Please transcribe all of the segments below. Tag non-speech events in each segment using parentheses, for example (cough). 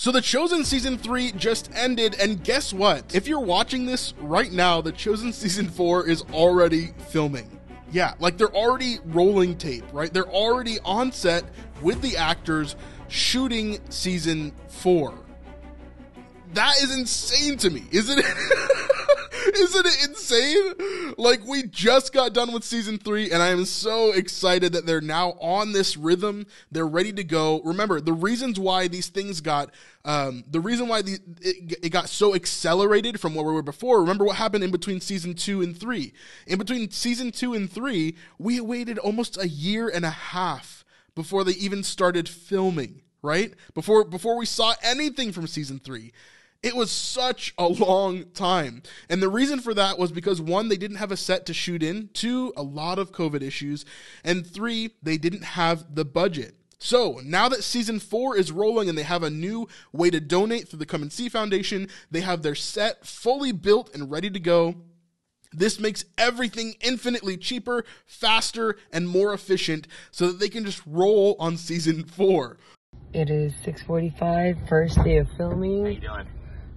So The Chosen season 3 just ended and guess what? If you're watching this right now, The Chosen season 4 is already filming. Yeah, like they're already rolling tape, right? They're already on set with the actors shooting season 4. That is insane to me, isn't it? (laughs) Isn't it insane? Like we just got done with season three, and I am so excited that they're now on this rhythm. They're ready to go. Remember the reasons why these things got, um, the reason why the, it, it got so accelerated from where we were before. Remember what happened in between season two and three. In between season two and three, we waited almost a year and a half before they even started filming. Right before before we saw anything from season three. It was such a long time. And the reason for that was because one, they didn't have a set to shoot in, two, a lot of COVID issues, and three, they didn't have the budget. So now that season four is rolling and they have a new way to donate through the Come and See Foundation, they have their set fully built and ready to go. This makes everything infinitely cheaper, faster, and more efficient so that they can just roll on season four. It is 6:45, first day of filming. How you doing?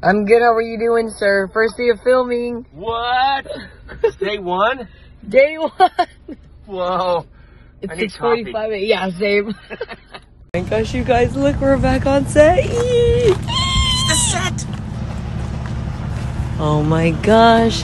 I'm good. How are you doing, sir? First day of filming. What? Day one? Day one. Whoa. It's I need 6:45. Yeah, same. (laughs) oh my gosh, you guys, look, we're back on set. The set. Oh my gosh,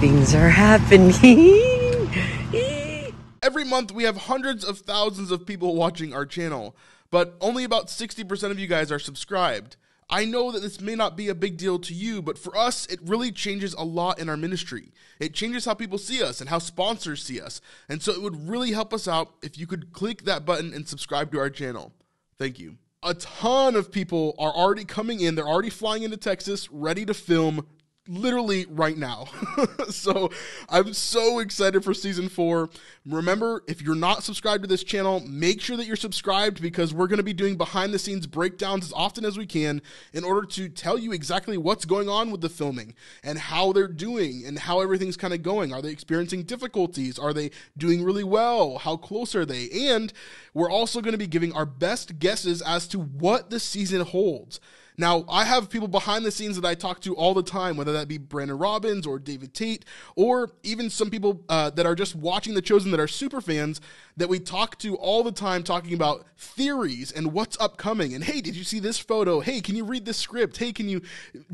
things are happening. (laughs) Every month, we have hundreds of thousands of people watching our channel, but only about 60% of you guys are subscribed. I know that this may not be a big deal to you, but for us, it really changes a lot in our ministry. It changes how people see us and how sponsors see us. And so it would really help us out if you could click that button and subscribe to our channel. Thank you. A ton of people are already coming in. They're already flying into Texas, ready to film literally right now. (laughs) so I'm so excited for season four. Remember, if you're not subscribed to this channel, make sure that you're subscribed because we're going to be doing behind the scenes breakdowns as often as we can in order to tell you exactly what's going on with the filming and how they're doing and how everything's kind of going. Are they experiencing difficulties? Are they doing really well? How close are they? And we're also going to be giving our best guesses as to what the season holds. Now, I have people behind the scenes that I talk to all the time, whether that be Brandon Robbins or David Tate, or even some people uh, that are just watching The Chosen that are super fans that we talk to all the time, talking about theories and what's upcoming. And hey, did you see this photo? Hey, can you read this script? Hey, can you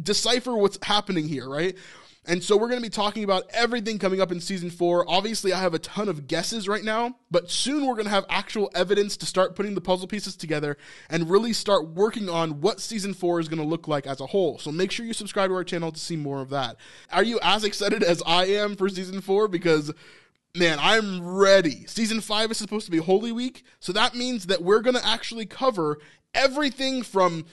decipher what's happening here, right? And so we're going to be talking about everything coming up in season four. Obviously, I have a ton of guesses right now, but soon we're going to have actual evidence to start putting the puzzle pieces together and really start working on what season four is going to look like as a whole. So make sure you subscribe to our channel to see more of that. Are you as excited as I am for season four? Because man, I'm ready. Season five is supposed to be Holy Week, so that means that we're going to actually cover everything from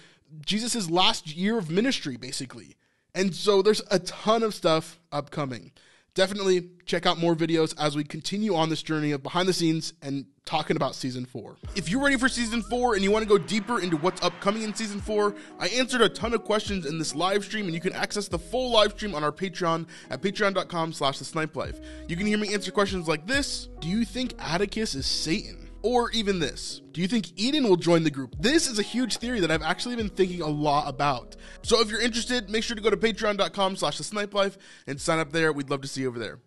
Jesus' last year of ministry, basically. And so there's a ton of stuff upcoming. Definitely check out more videos as we continue on this journey of behind the scenes and talking about season four. If you're ready for season four and you want to go deeper into what's upcoming in season four, I answered a ton of questions in this live stream and you can access the full live stream on our Patreon at patreon.com slash the snipe life. You can hear me answer questions like this. Do you think Atticus is Satan? Or even this. Do you think Eden will join the group? This is a huge theory that I've actually been thinking a lot about. So if you're interested, make sure to go to patreon.com slash the snipe life and sign up there. We'd love to see you over there.